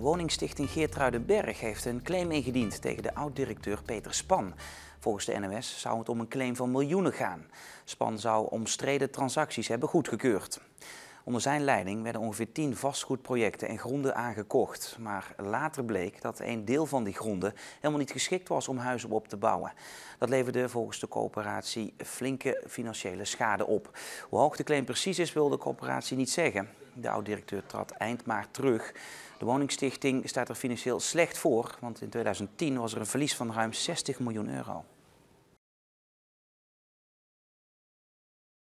Woningstichting Geertruidenberg heeft een claim ingediend tegen de oud-directeur Peter Span. Volgens de NOS zou het om een claim van miljoenen gaan. Span zou omstreden transacties hebben goedgekeurd. Onder zijn leiding werden ongeveer tien vastgoedprojecten en gronden aangekocht. Maar later bleek dat een deel van die gronden helemaal niet geschikt was om huizen op te bouwen. Dat leverde volgens de coöperatie flinke financiële schade op. Hoe hoog de claim precies is, wil de coöperatie niet zeggen. De oud-directeur trad eind maart terug. De woningstichting staat er financieel slecht voor, want in 2010 was er een verlies van ruim 60 miljoen euro.